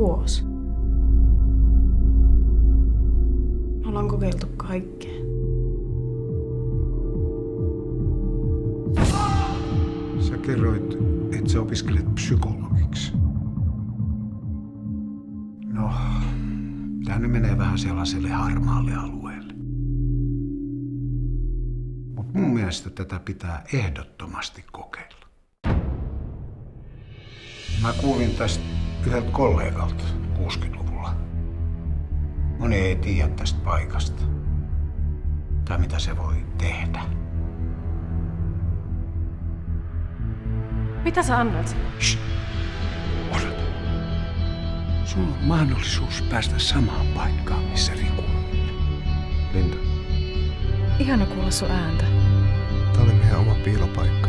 vuosi. Ollaan kokeiltu kaikkea. Sä kerroit, että sä opiskelet psykologiksi. No, tämä nyt menee vähän sellaiselle harmaalle alueelle. Mutta mun mielestä tätä pitää ehdottomasti kokeilla. Mä kuulin tästä yhdeltä kollegalta 60-luvulla. Moni ei tiedä tästä paikasta. Tai mitä se voi tehdä. Mitä sä annat sille? Shh. Odota. Sulla on mahdollisuus päästä samaan paikkaan, missä Riku. Linda, Ihana kuulla sun ääntä. tää oli meidän oma piilopaikka.